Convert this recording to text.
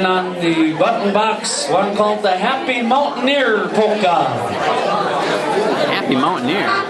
On the button box, one called the Happy Mountaineer Polka. Happy Mountaineer.